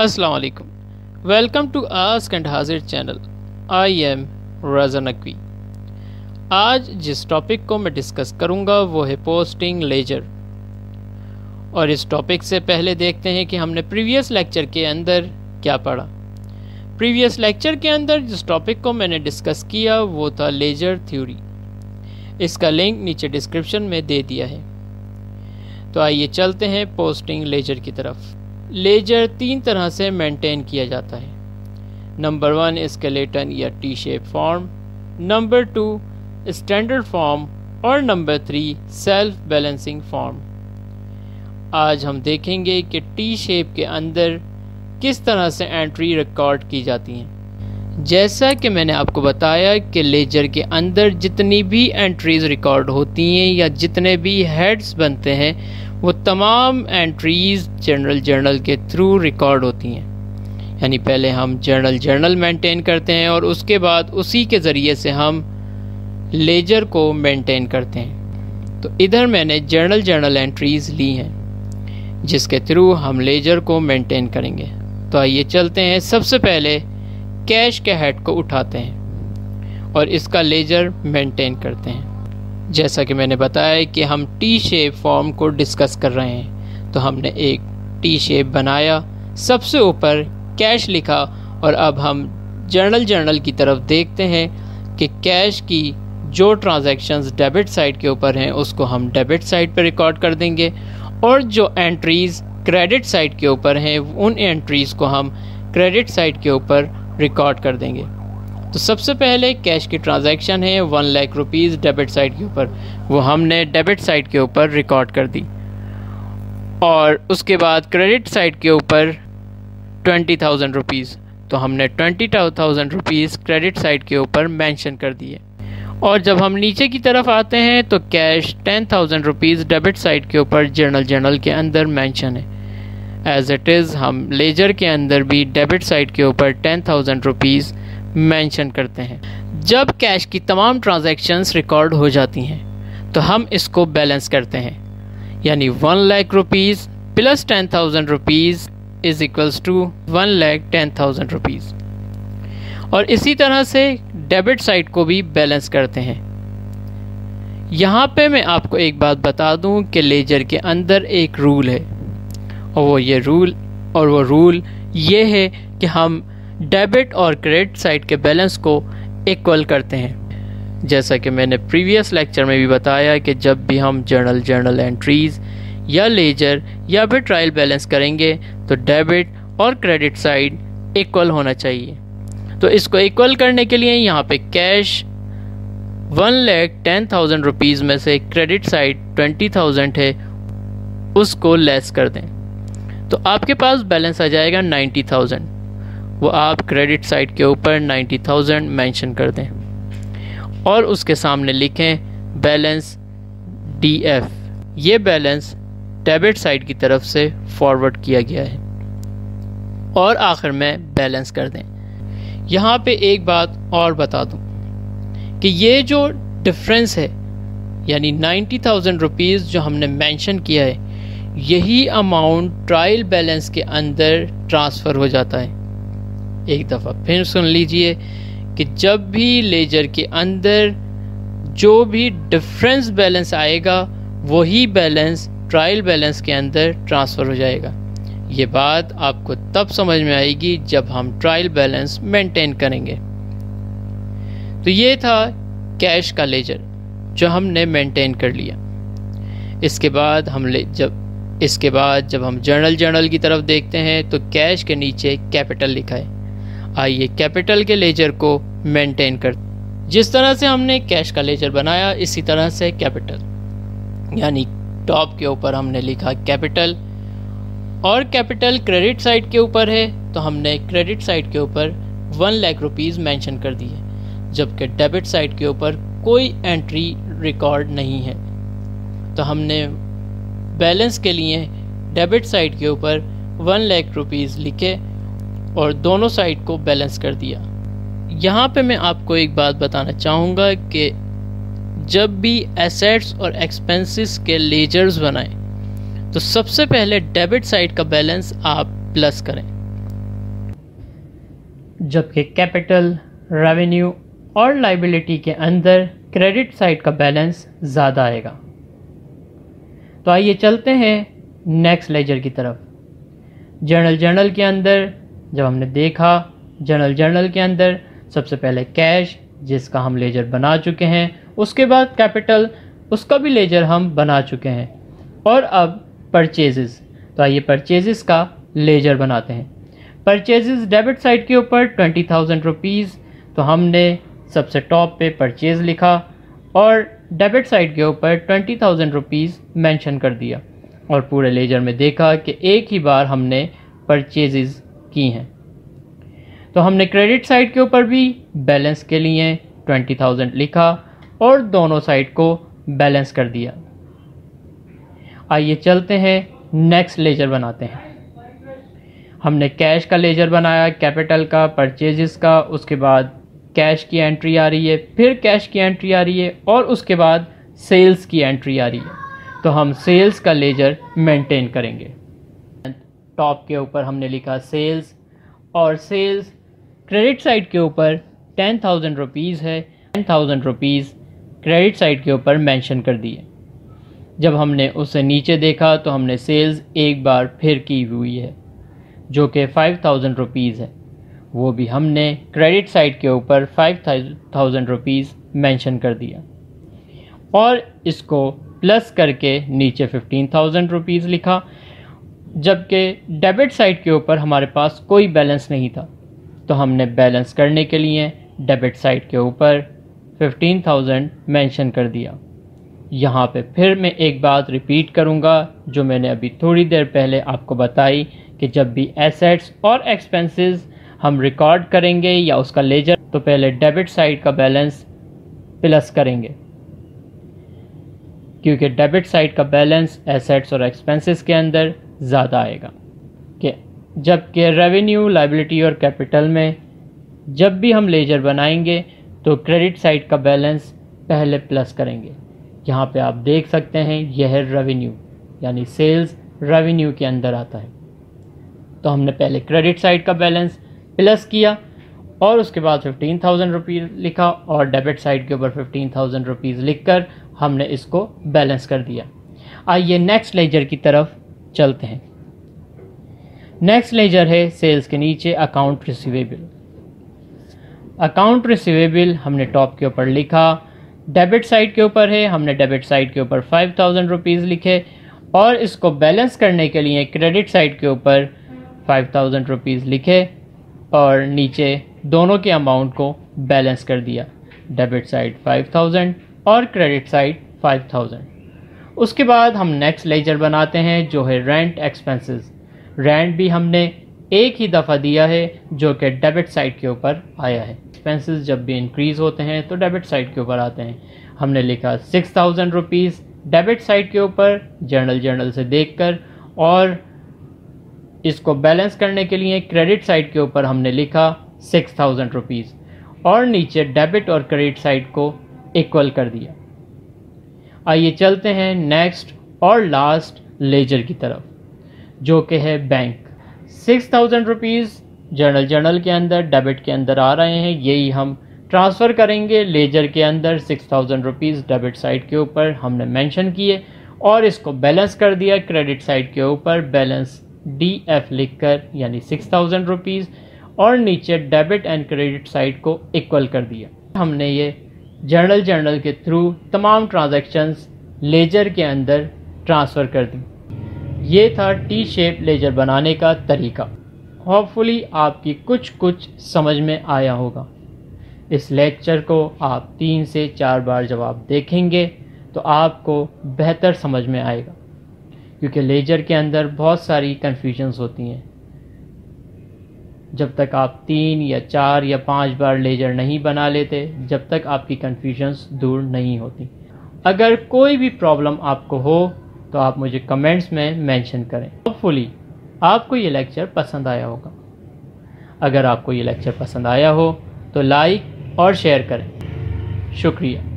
अस्सलाम वालेकुम to ask and हाजिर channel I am Raza Naqvi आज जिस टॉपिक को मैं डिस्कस करूँगा, वो है पोस्टिंग लेजर और इस टॉपिक से पहले देखते हैं कि हमने प्रीवियस लेक्चर के अंदर क्या पढ़ा। प्रीवियस लेक्चर के अंदर जिस टॉपिक को मैंने डिस्कस किया, वो था लेजर थ्योरी इसका लिंक नीचे डिस्क्रिप्शन में दे दिया है। तो आइए चलते हैं पोस्टिंग लेजर की तरफ़। लेजर तीन तरह से मेंटेन किया जाता है। नंबर वन स्केलेटन या T shape form number two standard form और number three self balancing form आज हम देखेंगे कि टी शेप के अंदर किस तरह से एंट्री रिकॉर्ड की जाती हैं। जैसा कि मैंने आपको बताया कि लेजर के अंदर जितनी भी एंट्रीज रिकॉर्ड होती हैं या जितने भी हेड्स बनते हैं वो तमाम एंट्रीज जनरल जर्नल के थ्रू रिकॉर्ड होती हैं। यानी पहले हम जर्नल जर्नल मेंटेन करते हैं और उसके बाद उसी के ज़रिए से हम लेजर को मेंटेन करते हैं। तो इधर मैंने जर्नल जर्नल एंट्रीज ली हैं, जिसके थ्रू हम लेजर को मेंटेन करेंगे। तो आइए चलते हैं। सबसे पहले कैश के हेड को उठाते हैं और इसका लेजर मेंटेन करते हैं। जैसा कि मैंने बताया कि हम टी शेप फॉर्म को डिस्कस कर रहे हैं। तो हमने एक टी शेप बनाया, सबसे ऊपर कैश लिखा और अब हम जर्नल जर्नल की तरफ़ देखते हैं कि कैश की जो ट्रांजैक्शंस डेबिट साइड के ऊपर हैं, उसको हम डेबिट साइड पर रिकॉर्ड कर देंगे और जो एंट्रीज़ क्रेडिट साइड के ऊपर हैं, उन एंट्रीज़ को हम क्रेडिट साइड के ऊपर रिकॉर्ड कर देंगे। तो सबसे पहले कैश की ट्रांजैक्शन है one lakh rupees debit side के ऊपर। वो हमने डेबिट साइड के ऊपर रिकॉर्ड कर दी। और उसके बाद क्रेडिट साइड के ऊपर ट्वेंटी थाउज़ेंड रुपीज़ तो हमने twenty thousand rupees credit side के ऊपर मेंशन कर दिए और जब हम नीचे की तरफ़ आते हैं तो cash ten thousand rupees debit side के ऊपर जर्नल जर्नल के अंदर मेंशन है। एज इट इज़ हम लेजर के अंदर भी डेबिट साइड के ऊपर टेन थाउज़ेंड रुपीज़ मेंशन करते हैं। जब कैश की तमाम ट्रांजैक्शंस रिकॉर्ड हो जाती हैं तो हम इसको बैलेंस करते हैं। यानी one lakh rupees plus ten thousand rupees is equals to one lakh ten thousand rupees और इसी तरह से डेबिट साइड को भी बैलेंस करते हैं। यहाँ पे मैं आपको एक बात बता दूँ कि लेजर के अंदर एक रूल है, और वो ये रूल, और वो रूल ये है कि हम डेबिट और क्रेडिट साइड के बैलेंस को इक्वल करते हैं। जैसा कि मैंने प्रीवियस लेक्चर में भी बताया कि जब भी हम जर्नल जर्नल एंट्रीज़ या लेजर या फिर ट्रायल बैलेंस करेंगे तो डेबिट और क्रेडिट साइड इक्वल होना चाहिए। तो इसको इक्वल करने के लिए यहाँ पे cash one lakh ten thousand rupees में से क्रेडिट साइड ट्वेंटी थाउज़ेंड है, उसको लेस कर दें। तो आपके पास बैलेंस आ जाएगा नाइन्टी थाउज़ेंड। वो आप क्रेडिट साइट के ऊपर नाइन्टी थाउज़ेंड मैंशन कर दें। और उसके सामने लिखें बैलेंस डी एफ़ ये बैलेंस डेबिट साइड की तरफ़ से फॉरवर्ड किया गया है। और आखिर में बैलेंस कर दें। यहाँ पे एक बात और बता दूँ कि ये जो डिफरेंस है, यानी नाइन्टी थाउज़ेंड रुपीज़ जो हमने मेंशन किया है, यही अमाउंट ट्रायल बैलेंस के अंदर ट्रांसफ़र हो जाता है। एक दफ़ा। फिर सुन लीजिए कि जब भी लेजर के अंदर जो भी डिफरेंस बैलेंस आएगा, वही बैलेंस ट्रायल बैलेंस के अंदर ट्रांसफ़र हो जाएगा। ये बात आपको तब समझ में आएगी जब हम ट्रायल बैलेंस मेंटेन करेंगे। तो ये था कैश का लेजर, जो हमने मेंटेन कर लिया। इसके बाद हम ले, जब, इसके बाद जब हम जर्नल जर्नल की तरफ़ देखते हैं तो कैश के नीचे कैपिटल लिखा है। आइए कैपिटल के लेजर को मेंटेन कर जिस तरह से हमने कैश का लेजर बनाया, इसी तरह से कैपिटल। यानी टॉप के ऊपर हमने लिखा कैपिटल। और कैपिटल क्रेडिट साइड के ऊपर है तो हमने क्रेडिट साइड के ऊपर वन लाख रुपीज़ मैंशन कर दी है, जबकि डेबिट साइड के ऊपर कोई एंट्री रिकॉर्ड नहीं है। तो हमने बैलेंस के लिए डेबिट साइड के ऊपर वन लाख रुपीज़ लिखे और दोनों साइड को बैलेंस कर दिया। यहाँ पे मैं आपको एक बात बताना चाहूँगा कि जब भी एसेट्स और एक्सपेंसेस के लेजर्स बनाएँ तो सबसे पहले डेबिट साइड का बैलेंस आप प्लस करें। जबकि कैपिटल रेवेन्यू और लाइबिलिटी के अंदर क्रेडिट साइड का बैलेंस ज़्यादा आएगा। तो आइए चलते हैं नेक्स्ट लेजर की तरफ़। जर्नल जर्नल के अंदर जब हमने देखा जर्नल जर्नल के अंदर सबसे पहले कैश जिसका हम लेजर बना चुके हैं, उसके बाद कैपिटल उसका भी लेजर हम बना चुके हैं। और अब परचेजेस तो आइए परचेजेस का लेजर बनाते हैं। परचेजेस डेबिट साइड के ऊपर ट्वेंटी थाउज़ेंड रुपीज़ तो हमने सबसे टॉप पे परचेज़ लिखा और डेबिट साइड के ऊपर ट्वेंटी थाउज़ेंड रुपीज़ मैंशन कर दिया। और पूरे लेजर में देखा कि एक ही बार हमने परचेजेस की हैं। तो हमने क्रेडिट साइड के ऊपर भी बैलेंस के लिए ट्वेंटी थाउज़ेंड लिखा और दोनों साइड को बैलेंस कर दिया। आइए चलते हैं नेक्स्ट लेजर बनाते हैं। हमने कैश का लेजर बनाया कैपिटल का परचेजेस का, उसके बाद कैश की एंट्री आ रही है, फिर कैश की एंट्री आ रही है और उसके बाद सेल्स की एंट्री आ रही है। तो हम सेल्स का लेजर मेंटेन करेंगे। टॉप के ऊपर हमने लिखा सेल्स और सेल्स क्रेडिट साइड के ऊपर टेन थाउज़ेंड रुपीज़ है। Ten thousand rupees credit side के ऊपर मेंशन कर दिए। जब हमने उसे नीचे देखा तो हमने सेल्स एक बार फिर की हुई है, जो कि फाइव थाउज़ेंड रुपीज़ है। वो भी हमने क्रेडिट साइड के ऊपर फाइव थाउज़ेंड रुपीज़ मैंशन कर दिया। और इसको प्लस करके नीचे फिफ्टीन थाउज़ेंड रुपीज़ लिखा। जबकि डेबिट साइड के ऊपर हमारे पास कोई बैलेंस नहीं था। तो हमने बैलेंस करने के लिए डेबिट साइड के ऊपर फिफ्टीन थाउज़ेंड मैंशन कर दिया। यहाँ पे फिर मैं एक बात रिपीट करूँगा, जो मैंने अभी थोड़ी देर पहले आपको बताई कि जब भी एसेट्स और एक्सपेंसेस हम रिकॉर्ड करेंगे या उसका लेजर तो पहले डेबिट साइड का बैलेंस प्लस करेंगे। क्योंकि डेबिट साइड का बैलेंस एसेट्स और एक्सपेंसेस के अंदर ज़्यादा आएगा। कि जबकि रेवेन्यू लाइबिलिटी और कैपिटल में जब भी हम लेजर बनाएँगे तो क्रेडिट साइड का बैलेंस पहले प्लस करेंगे। यहाँ पे आप देख सकते हैं, यह है रेवेन्यू यानी सेल्स रेवेन्यू के अंदर आता है। तो हमने पहले क्रेडिट साइड का बैलेंस प्लस किया, और उसके बाद फिफ्टीन थाउज़ेंड रुपीज़ लिखा, और डेबिट साइड के ऊपर फिफ्टीन थाउज़ेंड रुपीज़ लिख कर हमने इसको बैलेंस कर दिया। आइए नेक्स्ट लेजर की तरफ़ चलते हैं। नेक्स्ट लेजर है सेल्स के नीचे अकाउंट रिसीवेबल अकाउंट रिसीवेबल हमने टॉप के ऊपर लिखा डेबिट साइड के ऊपर है, हमने डेबिट साइड के ऊपर फाइव थाउज़ेंड रुपीज़ लिखे, और इसको बैलेंस करने के लिए क्रेडिट साइड के ऊपर फाइव थाउज़ेंड रुपीज़ लिखे, और नीचे दोनों के अमाउंट को बैलेंस कर दिया डेबिट साइड 5000 और क्रेडिट साइड 5000 उसके बाद हम नेक्स्ट लेजर बनाते हैं, जो है रेंट एक्सपेंसेस रेंट भी हमने एक ही दफ़ा दिया है, जो कि डेबिट साइड के ऊपर आया है. एक्सपेंसेस जब भी इंक्रीज़ होते हैं तो डेबिट साइड के ऊपर आते हैं. हमने लिखा six thousand rupees debit side के ऊपर जर्नल जर्नल से देखकर, और इसको बैलेंस करने के लिए क्रेडिट साइड के ऊपर हमने लिखा सिक्स थाउज़ेंड रुपीज़ और नीचे डेबिट और क्रेडिट साइड को इक्वल कर दिया. आइए चलते हैं नेक्स्ट और लास्ट लेजर की तरफ़, जो कि है bank six thousand rupees journal journal के अंदर डेबिट के अंदर आ रहे हैं। यही हम ट्रांसफ़र करेंगे लेजर के अंदर six thousand rupees debit side के ऊपर, हमने मेंशन किए और इसको बैलेंस कर दिया क्रेडिट साइड के ऊपर बैलेंस डी एफ़ लिख कर यानी सिक्स थाउज़ेंड रुपीज़ और नीचे डेबिट एंड क्रेडिट साइड को इक्वल कर दिया। हमने ये जर्नल जर्नल के थ्रू तमाम ट्रांजैक्शंस लेजर के अंदर ट्रांसफ़र कर दी। ये था टी शेप लेजर बनाने का तरीका। होपफुली आपकी कुछ कुछ समझ में आया होगा। इस लेक्चर को आप तीन से चार बार जब आप देखेंगे तो आपको बेहतर समझ में आएगा। क्योंकि लेजर के अंदर बहुत सारी कन्फ्यूजन्स होती हैं। जब तक आप तीन या चार या पाँच बार लेजर नहीं बना लेते, जब तक आपकी कन्फ्यूजन्स दूर नहीं होती। अगर कोई भी प्रॉब्लम आपको हो तो आप मुझे कमेंट्स में मेंशन करें। होपफुली आपको ये लेक्चर पसंद आया होगा। अगर आपको ये लेक्चर पसंद आया हो तो लाइक और शेयर करें। शुक्रिया।